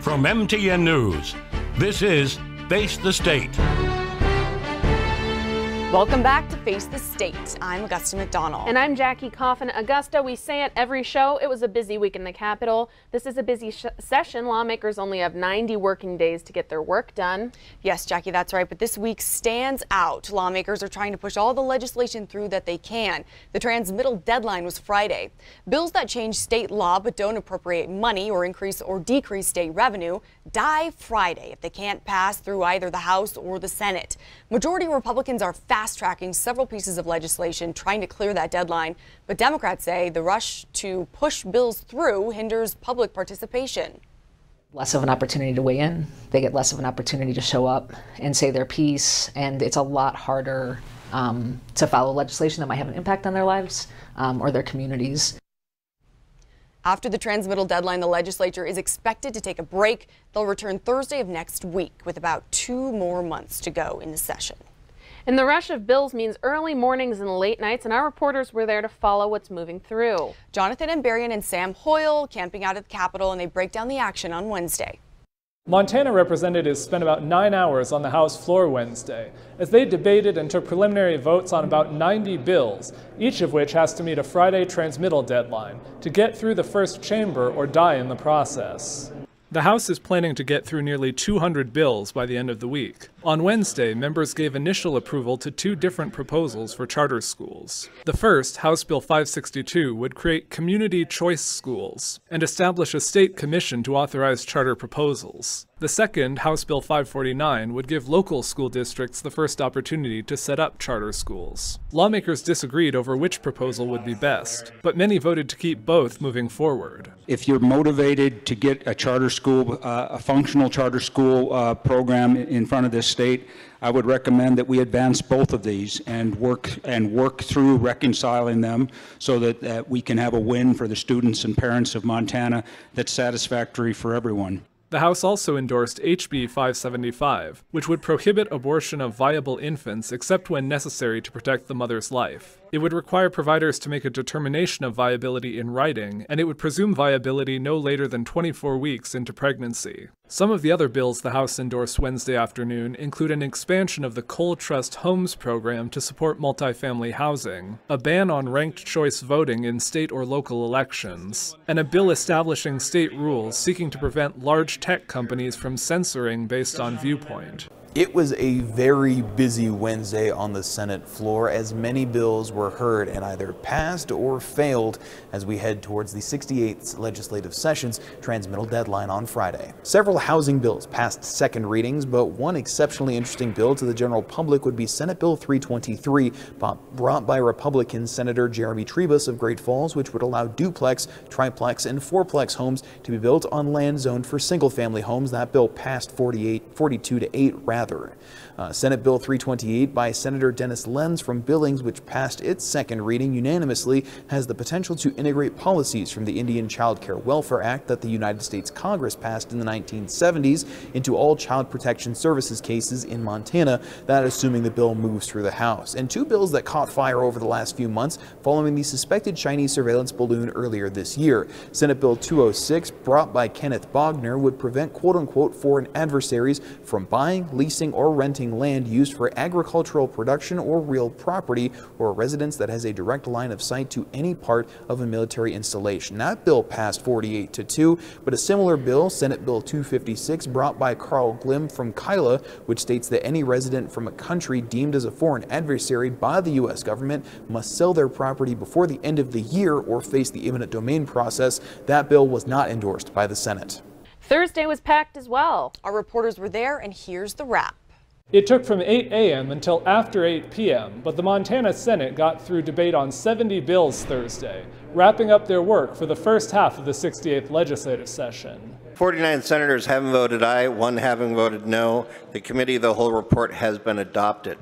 From MTN News, this is Face the State. Welcome back to Face the State. I'm Augusta McDonald. And I'm Jackie Coffin. Augusta, we say it every show, it was a busy week in the Capitol. This is a busy session. Lawmakers only have 90 working days to get their work done. Yes, Jackie, that's right. But this week stands out. Lawmakers are trying to push all the legislation through that they can. The transmittal deadline was Friday. Bills that change state law but don't appropriate money or increase or decrease state revenue die Friday if they can't pass through either the House or the Senate. Majority Republicans are fast tracking several pieces of legislation trying to clear that deadline. But Democrats say the rush to push bills through hinders public participation. Less of an opportunity to weigh in. They get less of an opportunity to show up and say their piece. And it's a lot harder um, to follow legislation that might have an impact on their lives um, or their communities. After the transmittal deadline, the legislature is expected to take a break. They'll return Thursday of next week with about two more months to go in the session. And the rush of bills means early mornings and late nights, and our reporters were there to follow what's moving through. Jonathan and Ambarian and Sam Hoyle camping out at the Capitol, and they break down the action on Wednesday. Montana representatives spent about nine hours on the House floor Wednesday as they debated and took preliminary votes on about 90 bills, each of which has to meet a Friday transmittal deadline to get through the first chamber or die in the process. The House is planning to get through nearly 200 bills by the end of the week. On Wednesday, members gave initial approval to two different proposals for charter schools. The first, House Bill 562, would create community choice schools and establish a state commission to authorize charter proposals. The second, House Bill 549, would give local school districts the first opportunity to set up charter schools. Lawmakers disagreed over which proposal would be best, but many voted to keep both moving forward. If you're motivated to get a charter school, uh, a functional charter school uh, program in front of this state, I would recommend that we advance both of these and work and work through reconciling them so that, that we can have a win for the students and parents of Montana that's satisfactory for everyone. The House also endorsed HB 575, which would prohibit abortion of viable infants except when necessary to protect the mother's life. It would require providers to make a determination of viability in writing, and it would presume viability no later than 24 weeks into pregnancy. Some of the other bills the House endorsed Wednesday afternoon include an expansion of the Coal Trust Homes program to support multifamily housing, a ban on ranked choice voting in state or local elections, and a bill establishing state rules seeking to prevent large tech companies from censoring based on viewpoint. It was a very busy Wednesday on the Senate floor as many bills were heard and either passed or failed as we head towards the 68th legislative session's transmittal deadline on Friday. Several housing bills passed second readings, but one exceptionally interesting bill to the general public would be Senate Bill 323, brought by Republican Senator Jeremy Trebas of Great Falls, which would allow duplex, triplex, and fourplex homes to be built on land zoned for single family homes. That bill passed 48, 42 to 8 rather. Uh, Senate Bill 328 by Senator Dennis Lenz from Billings, which passed its second reading unanimously, has the potential to integrate policies from the Indian Child Care Welfare Act that the United States Congress passed in the 1970s into all child protection services cases in Montana, that assuming the bill moves through the House. And two bills that caught fire over the last few months following the suspected Chinese surveillance balloon earlier this year. Senate Bill 206, brought by Kenneth Bogner, would prevent quote-unquote foreign adversaries from buying, leasing, or renting land used for agricultural production or real property or a residence that has a direct line of sight to any part of a military installation. That bill passed 48 to 2, but a similar bill, Senate Bill 256, brought by Carl Glimm from Kila, which states that any resident from a country deemed as a foreign adversary by the U.S. government must sell their property before the end of the year or face the eminent domain process. That bill was not endorsed by the Senate. Thursday was packed as well. Our reporters were there, and here's the wrap. It took from 8 a.m. until after 8 p.m., but the Montana Senate got through debate on 70 bills Thursday, wrapping up their work for the first half of the 68th legislative session. 49 senators haven't voted aye, one having voted no. The committee of the whole report has been adopted.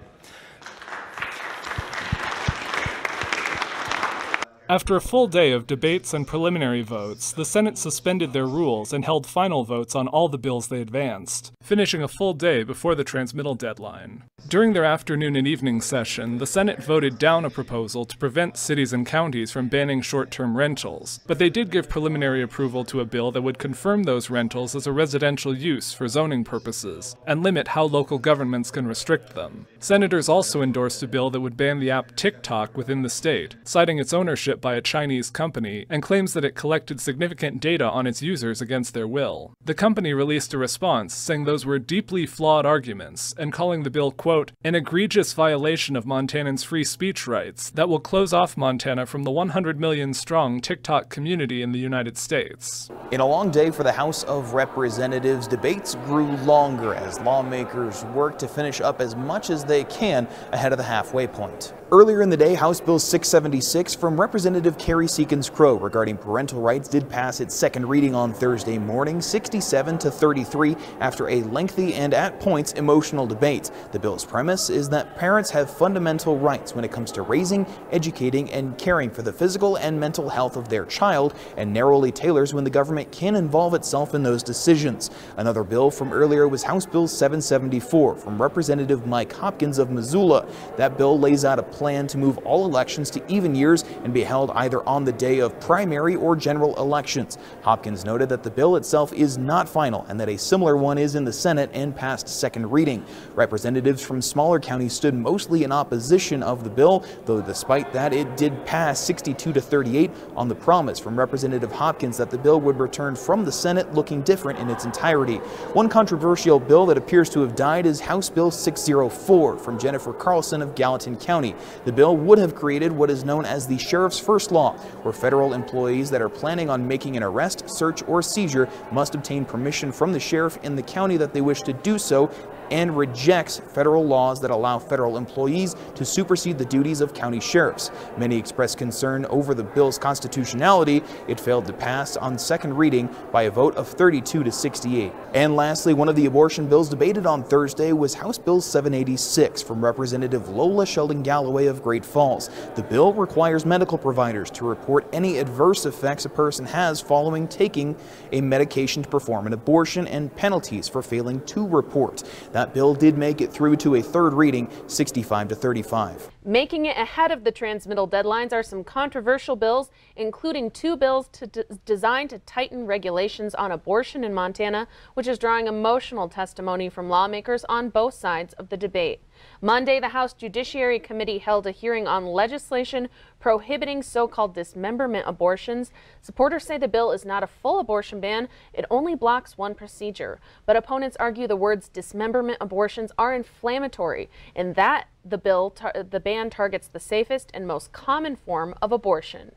After a full day of debates and preliminary votes, the Senate suspended their rules and held final votes on all the bills they advanced, finishing a full day before the transmittal deadline. During their afternoon and evening session, the Senate voted down a proposal to prevent cities and counties from banning short term rentals, but they did give preliminary approval to a bill that would confirm those rentals as a residential use for zoning purposes and limit how local governments can restrict them. Senators also endorsed a bill that would ban the app TikTok within the state, citing its ownership by a Chinese company and claims that it collected significant data on its users against their will. The company released a response saying those were deeply flawed arguments and calling the bill, quote, an egregious violation of Montanans' free speech rights that will close off Montana from the 100 million strong TikTok community in the United States. In a long day for the House of Representatives, debates grew longer as lawmakers worked to finish up as much as they can ahead of the halfway point. Earlier in the day, House Bill 676 from Representative Kerri Seekins-Crowe regarding parental rights did pass its second reading on Thursday morning, 67 to 33, after a lengthy and at points emotional debate. The bill's premise is that parents have fundamental rights when it comes to raising, educating, and caring for the physical and mental health of their child, and narrowly tailors when the government can involve itself in those decisions. Another bill from earlier was House Bill 774 from Representative Mike Hopkins of Missoula. That bill lays out a plan to move all elections to even years and be held either on the day of primary or general elections. Hopkins noted that the bill itself is not final and that a similar one is in the Senate and passed second reading. Representatives from smaller counties stood mostly in opposition of the bill, though despite that it did pass 62 to 38 on the promise from Representative Hopkins that the bill would return from the Senate looking different in its entirety. One controversial bill that appears to have died is House Bill 604 from Jennifer Carlson of Gallatin County. The bill would have created what is known as the Sheriff's First Law, where federal employees that are planning on making an arrest, search, or seizure must obtain permission from the sheriff in the county that they wish to do so and rejects federal laws that allow federal employees to supersede the duties of county sheriffs. Many expressed concern over the bill's constitutionality. It failed to pass on second reading by a vote of 32 to 68. And lastly, one of the abortion bills debated on Thursday was House Bill 786 from Representative Lola Sheldon Galloway of Great Falls. The bill requires medical providers to report any adverse effects a person has following taking a medication to perform an abortion and penalties for failing to report. That bill did make it through to a third reading, 65 to 35. Making it ahead of the transmittal deadlines are some controversial bills, including two bills to designed to tighten regulations on abortion in Montana, which is drawing emotional testimony from lawmakers on both sides of the debate. Monday, the House Judiciary Committee held a hearing on legislation prohibiting so-called dismemberment abortions. Supporters say the bill is not a full abortion ban, it only blocks one procedure. But opponents argue the words dismemberment abortions are inflammatory and that the bill the ban targets the safest and most common form of abortion.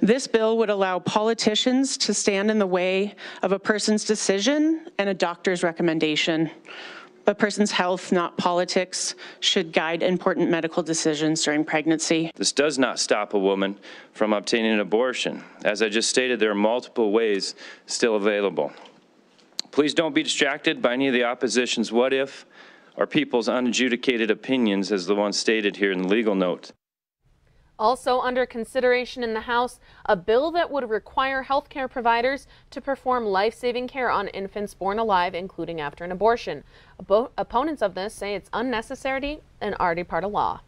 This bill would allow politicians to stand in the way of a person's decision and a doctor's recommendation. A person's health, not politics, should guide important medical decisions during pregnancy. This does not stop a woman from obtaining an abortion. As I just stated, there are multiple ways still available. Please don't be distracted by any of the opposition's what if or people's unadjudicated opinions as the one stated here in the legal note. Also under consideration in the House, a bill that would require healthcare providers to perform life-saving care on infants born alive, including after an abortion. opponents of this say it's unnecessary and already part of law.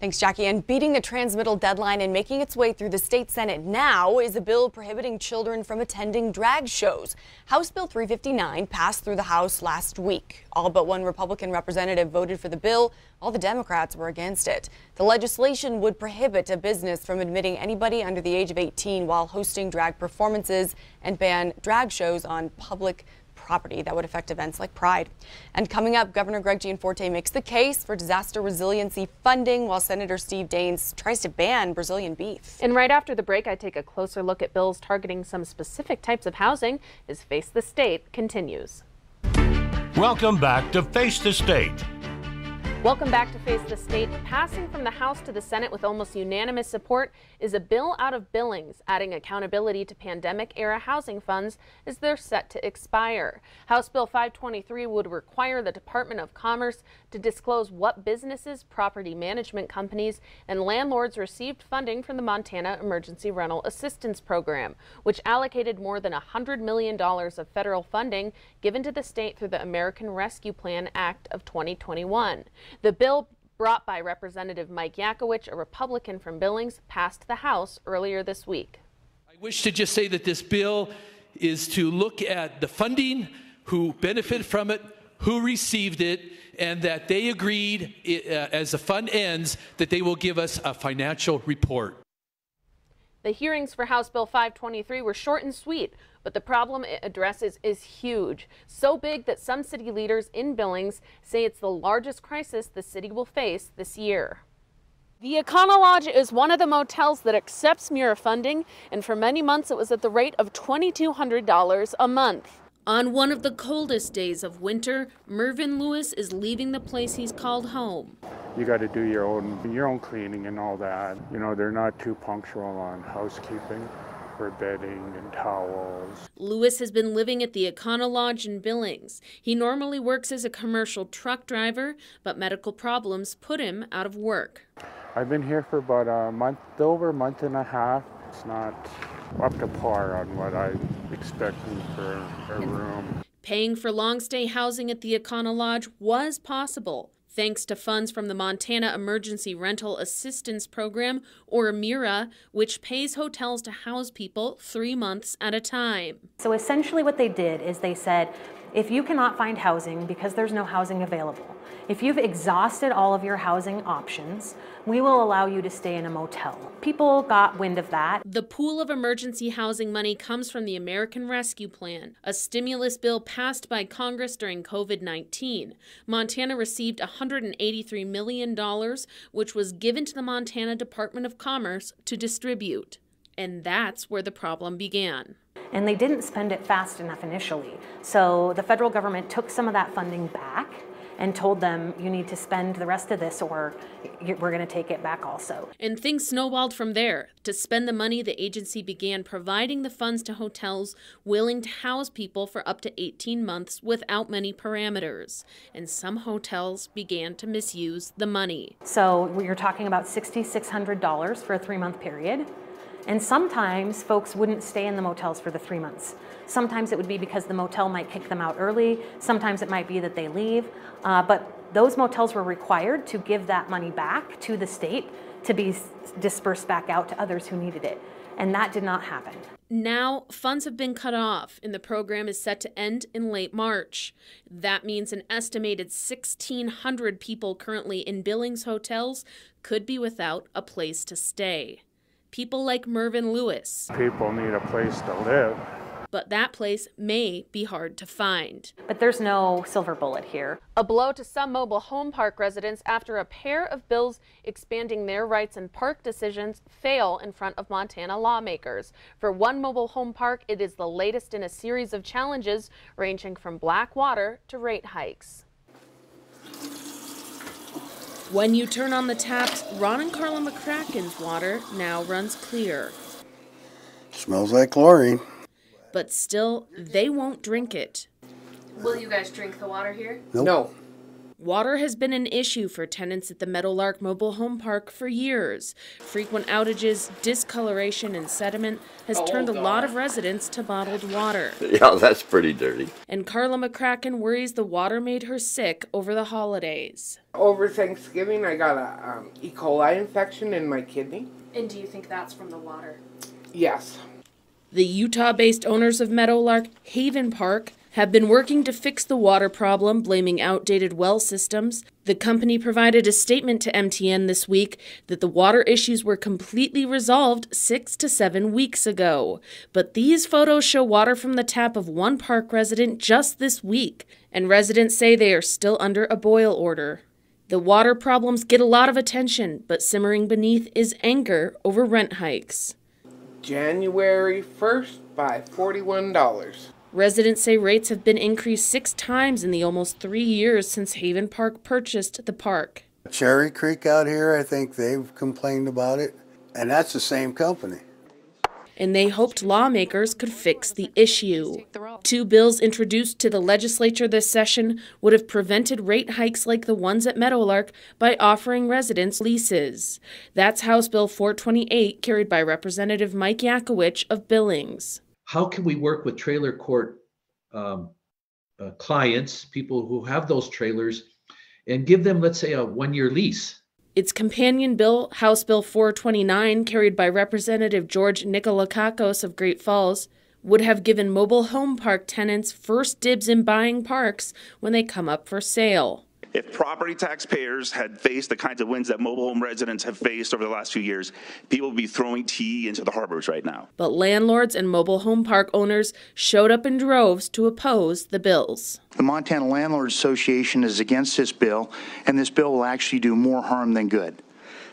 Thanks, Jackie. And beating the transmittal deadline and making its way through the state Senate now is a bill prohibiting children from attending drag shows. House Bill 359 passed through the House last week. All but one Republican representative voted for the bill. All the Democrats were against it. The legislation would prohibit a business from admitting anybody under the age of 18 while hosting drag performances and ban drag shows on public property that would affect events like Pride. And coming up, Governor Greg Gianforte makes the case for disaster resiliency funding while Senator Steve Daines tries to ban Brazilian beef. And right after the break, I take a closer look at bills targeting some specific types of housing as Face the State continues. Welcome back to Face the State. Welcome back to Face the State. Passing from the House to the Senate with almost unanimous support is a bill out of Billings, adding accountability to pandemic era housing funds as they're set to expire. House Bill 523 would require the Department of Commerce to disclose what businesses, property management companies, and landlords received funding from the Montana Emergency Rental Assistance Program, which allocated more than $100 million of federal funding given to the state through the American Rescue Plan Act of 2021. The bill brought by Representative Mike Yakawich, a Republican from Billings, passed the House earlier this week. I wish to just say that this bill is to look at the funding, who benefited from it, who received it, and that they agreed uh, as the fund ends that they will give us a financial report. The hearings for House Bill 523 were short and sweet, but the problem it addresses is huge. So big that some city leaders in Billings say it's the largest crisis the city will face this year. The Econo Lodge is one of the motels that accepts MURA funding, and for many months it was at the rate of $2,200 a month. On one of the coldest days of winter, Mervyn Lewis is leaving the place he's called home. You got to do your own your own cleaning and all that. You know, they're not too punctual on housekeeping for bedding and towels. Lewis has been living at the Econo Lodge in Billings. He normally works as a commercial truck driver, but medical problems put him out of work. I've been here for about a month, over a month and a half. It's not up to par on what I expected for a room. Paying for long stay housing at the Econo Lodge was possible thanks to funds from the Montana Emergency Rental Assistance Program, or MURA, which pays hotels to house people three months at a time. So essentially, what they did is they said, if you cannot find housing because there's no housing available, if you've exhausted all of your housing options, we will allow you to stay in a motel. People got wind of that. The pool of emergency housing money comes from the American Rescue Plan, a stimulus bill passed by Congress during COVID 19. Montana received $183 million, which was given to the Montana Department of Commerce to distribute. And that's where the problem began and they didn't spend it fast enough initially. So the federal government took some of that funding back and told them you need to spend the rest of this or we're going to take it back also. And things snowballed from there. To spend the money, the agency began providing the funds to hotels willing to house people for up to 18 months without many parameters. And some hotels began to misuse the money. So we're talking about $6,600 for a three month period. And sometimes folks wouldn't stay in the motels for the three months. Sometimes it would be because the motel might kick them out early. Sometimes it might be that they leave. Uh, but those motels were required to give that money back to the state to be dispersed back out to others who needed it. And that did not happen. Now, funds have been cut off, and the program is set to end in late March. That means an estimated 1,600 people currently in Billings hotels could be without a place to stay people like Mervyn Lewis. People need a place to live. But that place may be hard to find. But there's no silver bullet here. A blow to some mobile home park residents after a pair of bills expanding their rights and park decisions fail in front of Montana lawmakers. For one mobile home park, it is the latest in a series of challenges ranging from black water to rate hikes. When you turn on the taps, Ron and Carla McCracken's water now runs clear. Smells like chlorine. But still, they won't drink it. Will you guys drink the water here? Nope. No. Water has been an issue for tenants at the Meadowlark Mobile Home Park for years. Frequent outages, discoloration, and sediment has oh, turned a lot of residents to bottled water. Yeah, that's pretty dirty. And Carla McCracken worries the water made her sick over the holidays. Over Thanksgiving, I got a um, E. coli infection in my kidney. And do you think that's from the water? Yes. The Utah based owners of Meadowlark Haven Park have been working to fix the water problem, blaming outdated well systems. The company provided a statement to MTN this week that the water issues were completely resolved six to seven weeks ago. But these photos show water from the tap of one park resident just this week, and residents say they are still under a boil order. The water problems get a lot of attention, but simmering beneath is anger over rent hikes. January 1st by $41. Residents say rates have been increased six times in the almost three years since Haven Park purchased the park. Cherry Creek out here, I think they've complained about it, and that's the same company. And they hoped lawmakers could fix the issue. Two bills introduced to the legislature this session would have prevented rate hikes like the ones at Meadowlark by offering residents leases. That's House Bill 428, carried by Representative Mike Yakawich of Billings how can we work with trailer court um, uh, clients, people who have those trailers, and give them, let's say, a one year lease? Its companion bill, House Bill 429, carried by Representative George Nikolakakos of Great Falls, would have given mobile home park tenants first dibs in buying parks when they come up for sale. If property taxpayers had faced the kinds of winds that mobile home residents have faced over the last few years, people would be throwing tea into the harbors right now. But landlords and mobile home park owners showed up in droves to oppose the bills. The Montana Landlords Association is against this bill, and this bill will actually do more harm than good.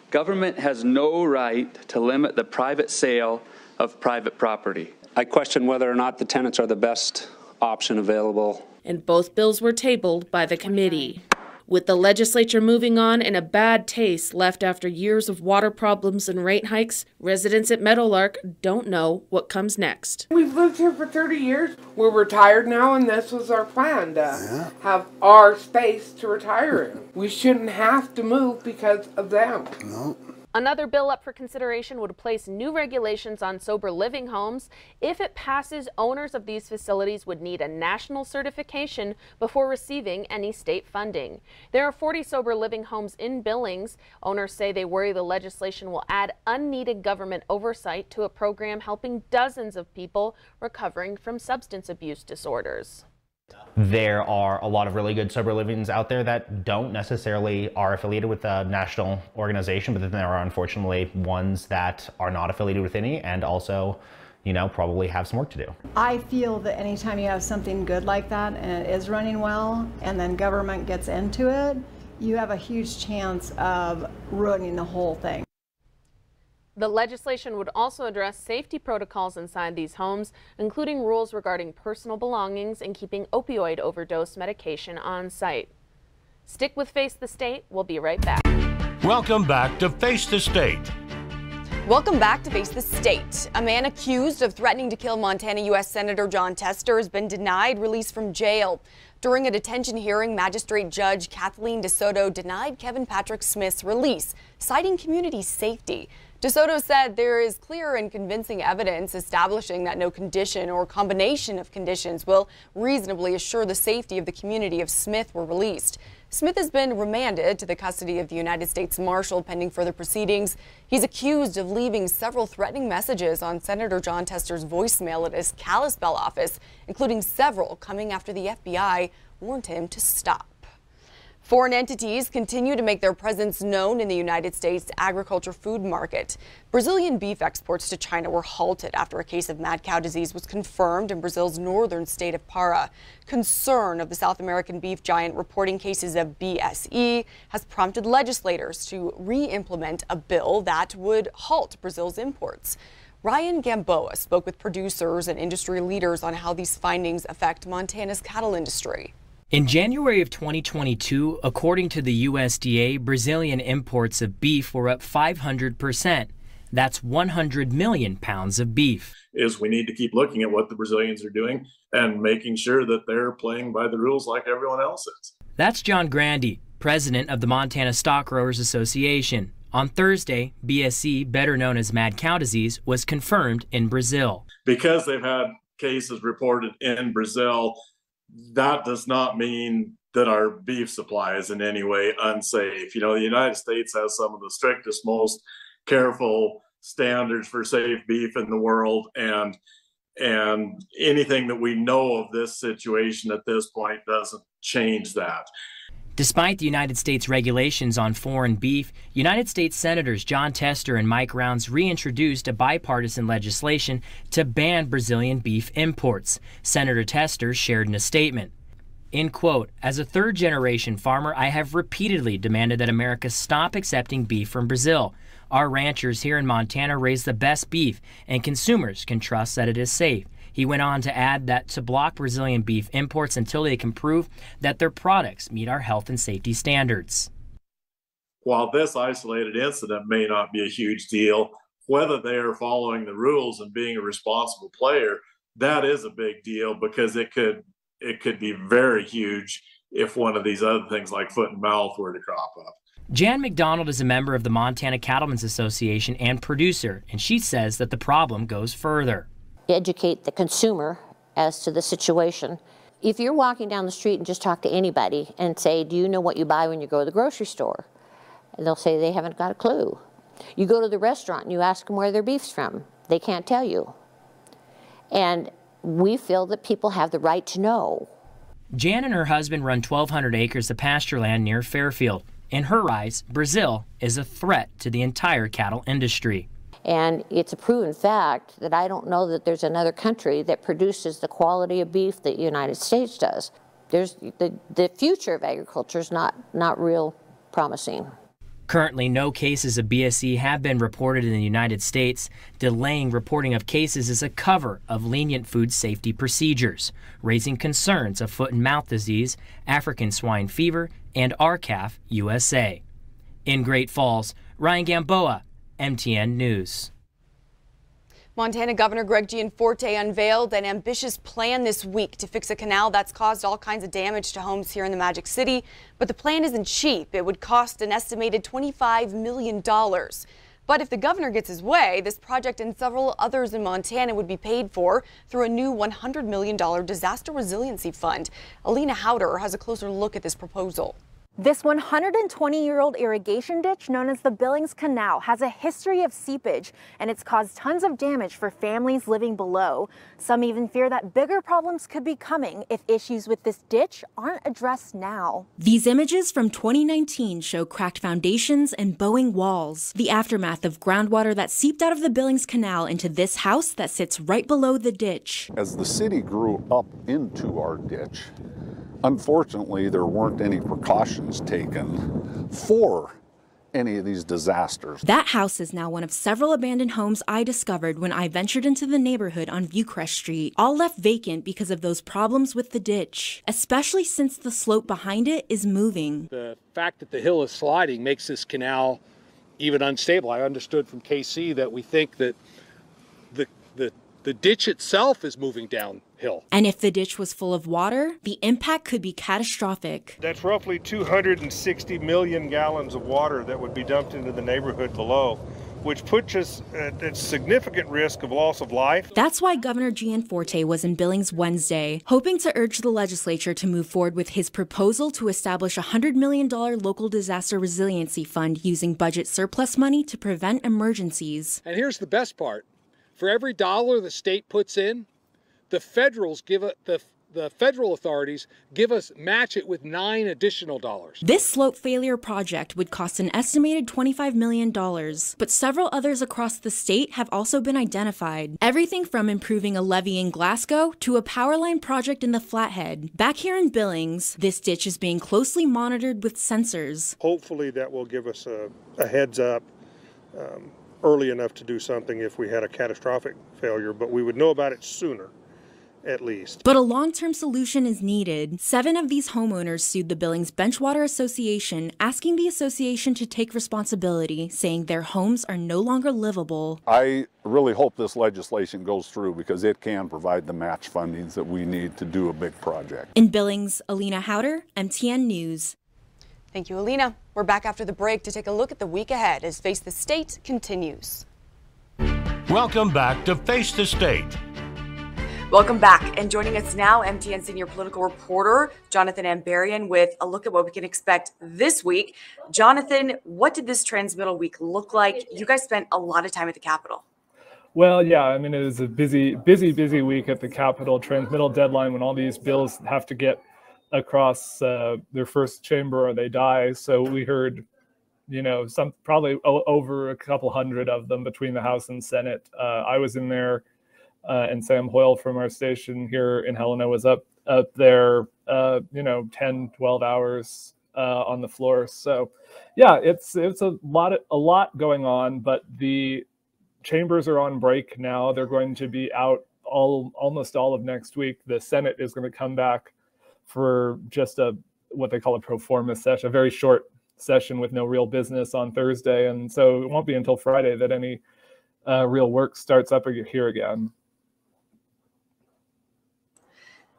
Government has no right to limit the private sale of private property. I question whether or not the tenants are the best option available. And both bills were tabled by the committee. With the legislature moving on and a bad taste left after years of water problems and rate hikes, residents at Meadowlark don't know what comes next. We've lived here for 30 years. We're retired now, and this was our plan to yeah. have our space to retire in. We shouldn't have to move because of them. No. Another bill up for consideration would place new regulations on sober living homes. If it passes, owners of these facilities would need a national certification before receiving any state funding. There are 40 sober living homes in Billings. Owners say they worry the legislation will add unneeded government oversight to a program helping dozens of people recovering from substance abuse disorders there are a lot of really good sober livings out there that don't necessarily are affiliated with a national organization, but then there are unfortunately ones that are not affiliated with any and also, you know, probably have some work to do. I feel that anytime you have something good like that and it is running well and then government gets into it, you have a huge chance of ruining the whole thing. The legislation would also address safety protocols inside these homes, including rules regarding personal belongings and keeping opioid overdose medication on site. Stick with Face the State. We'll be right back. Welcome back to Face the State. Welcome back to Face the State. A man accused of threatening to kill Montana U.S. Senator Jon Tester has been denied release from jail. During a detention hearing, Magistrate Judge Kathleen DeSoto denied Kevin Patrick Smith's release, citing community safety. DeSoto said there is clear and convincing evidence establishing that no condition or combination of conditions will reasonably assure the safety of the community if Smith were released. Smith has been remanded to the custody of the United States Marshal pending further proceedings. He's accused of leaving several threatening messages on Senator Jon Tester's voicemail at his Kalispell office, including several coming after the FBI warned him to stop. Foreign entities continue to make their presence known in the United States agriculture food market. Brazilian beef exports to China were halted after a case of mad cow disease was confirmed in Brazil's northern state of Para. Concern of the South American beef giant reporting cases of BSE has prompted legislators to re-implement a bill that would halt Brazil's imports. Ryan Gamboa spoke with producers and industry leaders on how these findings affect Montana's cattle industry. In January of 2022, according to the USDA, Brazilian imports of beef were up 500%. That's 100 million pounds of beef. Is we need to keep looking at what the Brazilians are doing and making sure that they're playing by the rules like everyone else is. That's John Grandy, president of the Montana Stock Growers Association. On Thursday, BSE, better known as mad cow disease, was confirmed in Brazil. Because they've had cases reported in Brazil, that does not mean that our beef supply is in any way unsafe. You know, the United States has some of the strictest, most careful standards for safe beef in the world, and and anything that we know of this situation at this point doesn't change that. Despite the United States regulations on foreign beef, United States Senators Jon Tester and Mike Rounds reintroduced a bipartisan legislation to ban Brazilian beef imports. Senator Tester shared in a statement. In quote, as a third generation farmer, I have repeatedly demanded that America stop accepting beef from Brazil. Our ranchers here in Montana raise the best beef, and consumers can trust that it is safe. He went on to add that to block Brazilian beef imports until they can prove that their products meet our health and safety standards. While this isolated incident may not be a huge deal, whether they are following the rules and being a responsible player, that is a big deal because it could it could be very huge if one of these other things like foot and mouth were to crop up. Jan McDonald is a member of the Montana Cattlemen's Association and producer, and she says that the problem goes further. Educate the consumer as to the situation. If you're walking down the street and just talk to anybody and say, Do you know what you buy when you go to the grocery store? And they'll say they haven't got a clue. You go to the restaurant and you ask them where their beef's from. They can't tell you. And we feel that people have the right to know. Jan and her husband run 1,200 acres of pasture land near Fairfield. In her eyes, Brazil is a threat to the entire cattle industry. And it's a proven fact that I don't know that there's another country that produces the quality of beef that the United States does. There's the, the future of agriculture is not, not real promising. Currently, no cases of BSE have been reported in the United States. Delaying reporting of cases is a cover of lenient food safety procedures, raising concerns of foot and mouth disease, African swine fever, and R-CALF USA. In Great Falls, Ryan Gamboa, MTN News. Montana Governor Greg Gianforte unveiled an ambitious plan this week to fix a canal that's caused all kinds of damage to homes here in the Magic City. But the plan isn't cheap. It would cost an estimated $25 million. But if the governor gets his way, this project and several others in Montana would be paid for through a new $100 million disaster resiliency fund. Alina Howder has a closer look at this proposal. This 120-year-old irrigation ditch known as the Billings Canal has a history of seepage and it's caused tons of damage for families living below. Some even fear that bigger problems could be coming if issues with this ditch aren't addressed now. These images from 2019 show cracked foundations and bowing walls, the aftermath of groundwater that seeped out of the Billings Canal into this house that sits right below the ditch. As the city grew up into our ditch, Unfortunately, there weren't any precautions taken for any of these disasters. That house is now one of several abandoned homes I discovered when I ventured into the neighborhood on Viewcrest Street, all left vacant because of those problems with the ditch, especially since the slope behind it is moving. The fact that the hill is sliding makes this canal even unstable. I understood from KC that we think that the the the ditch itself is moving downhill. And if the ditch was full of water, the impact could be catastrophic. That's roughly 260 million gallons of water that would be dumped into the neighborhood below, which puts us at, at significant risk of loss of life. That's why Governor Gianforte was in Billings Wednesday, hoping to urge the legislature to move forward with his proposal to establish a $100 million local disaster resiliency fund using budget surplus money to prevent emergencies. And here's the best part for every dollar the state puts in, the federals give it the the federal authorities give us match it with nine additional dollars. This slope failure project would cost an estimated $25 million, but several others across the state have also been identified. Everything from improving a levee in Glasgow to a power line project in the Flathead. Back here in Billings, this ditch is being closely monitored with sensors. Hopefully that will give us a, a heads up um, early enough to do something if we had a catastrophic failure, but we would know about it sooner. At least. But a long term solution is needed. Seven of these homeowners sued the Billings Benchwater Association, asking the association to take responsibility, saying their homes are no longer livable. I really hope this legislation goes through because it can provide the match fundings that we need to do a big project. In Billings, Alina Howder, MTN News. Thank you, Alina. We're back after the break to take a look at the week ahead as Face the State continues. Welcome back to Face the State. Welcome back. And joining us now, MTN senior political reporter Jonathan Ambarian with a look at what we can expect this week. Jonathan, what did this transmittal week look like? You guys spent a lot of time at the Capitol. Well, yeah, I mean, it was a busy, busy, busy week at the Capitol. Transmittal deadline when all these bills have to get across uh, their first chamber or they die. So we heard, you know, some probably o- over a couple hundred of them between the House and Senate. Uh, I was in there, uh, and Sam Hoyle from our station here in Helena was up up there, uh, you know, 10, 12 hours uh, on the floor. So, yeah, it's it's a lot of, a lot going on, but the chambers are on break now. They're going to be out all almost all of next week. The Senate is going to come back for just a what they call a pro forma session, a very short session with no real business on Thursday, and so it won't be until Friday that any uh, real work starts up here again.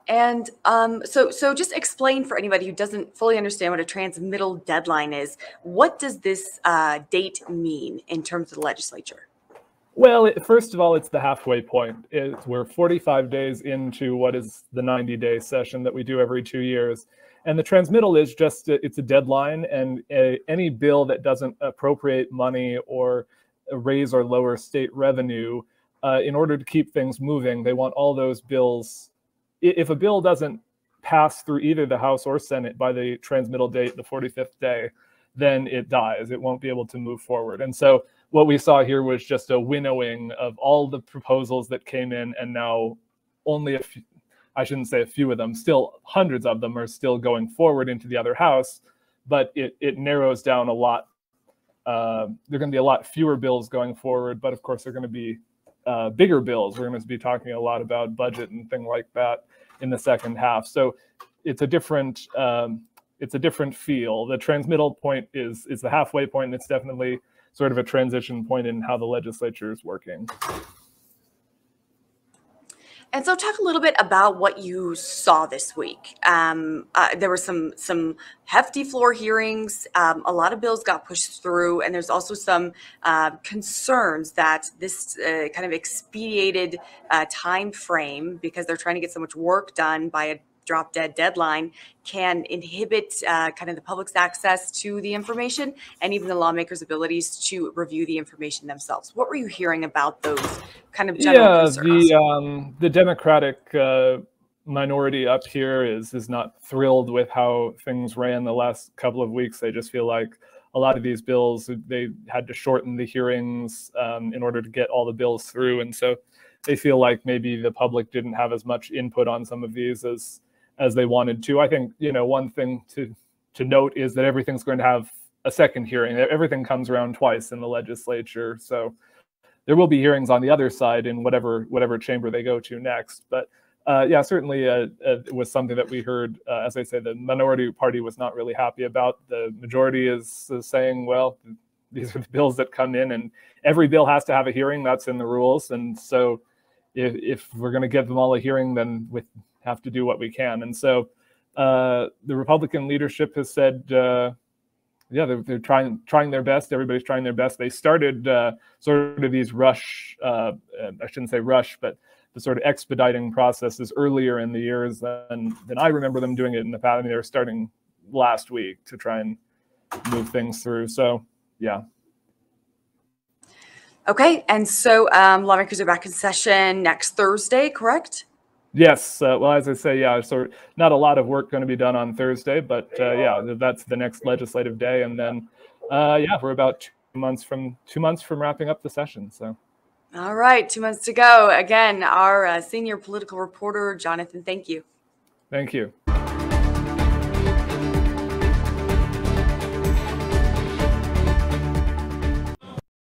And um, so, so just explain for anybody who doesn't fully understand what a transmittal deadline is. What does this uh, date mean in terms of the legislature? Well, it, first of all, it's the halfway point. It's, we're 45 days into what is the 90-day session that we do every two years, and the transmittal is just a, it's a deadline, and a, any bill that doesn't appropriate money or raise or lower state revenue, uh, in order to keep things moving, they want all those bills if a bill doesn't pass through either the House or Senate by the transmittal date, the 45th day, then it dies. It won't be able to move forward. And so what we saw here was just a winnowing of all the proposals that came in, and now only a few, I shouldn't say a few of them, still hundreds of them are still going forward into the other house, but it, it narrows down a lot. Uh, there are going to be a lot fewer bills going forward, but of course, they're going to be uh, bigger bills. We're going to be talking a lot about budget and thing like that in the second half. So it's a different um, it's a different feel. The transmittal point is is the halfway point, and it's definitely sort of a transition point in how the legislature is working. And so, talk a little bit about what you saw this week. Um, uh, there were some some hefty floor hearings. Um, a lot of bills got pushed through, and there's also some uh, concerns that this uh, kind of expedited uh, time frame, because they're trying to get so much work done by a drop dead deadline can inhibit uh, kind of the public's access to the information and even the lawmakers' abilities to review the information themselves. What were you hearing about those kind of general yeah, concerns? the um, the Democratic uh, minority up here is is not thrilled with how things ran the last couple of weeks. They just feel like a lot of these bills they had to shorten the hearings um, in order to get all the bills through, and so they feel like maybe the public didn't have as much input on some of these as as they wanted to. I think you know one thing to to note is that everything's going to have a second hearing. Everything comes around twice in the legislature, so there will be hearings on the other side in whatever whatever chamber they go to next. But uh, yeah, certainly uh, uh, it was something that we heard. Uh, as I say, the minority party was not really happy about. The majority is, is saying, well, these are the bills that come in, and every bill has to have a hearing. That's in the rules, and so if, if we're going to give them all a hearing, then with have to do what we can. And so uh, the Republican leadership has said, uh, yeah, they're, they're, trying trying their best. Everybody's trying their best. They started uh, sort of these rush, uh, I shouldn't say rush, but the sort of expediting processes earlier in the years than, than I remember them doing it in the past. I mean, they were starting last week to try and move things through. So, yeah. Okay, and so um, lawmakers are back in session next Thursday, correct? Yes. Uh, well, as I say, yeah, so not a lot of work going to be done on Thursday, but uh, yeah, that's the next legislative day, and then uh, yeah, we're about two months from two months from wrapping up the session. So. All right, two months to go. Again, our uh, senior political reporter, Jonathan. Thank you. Thank you.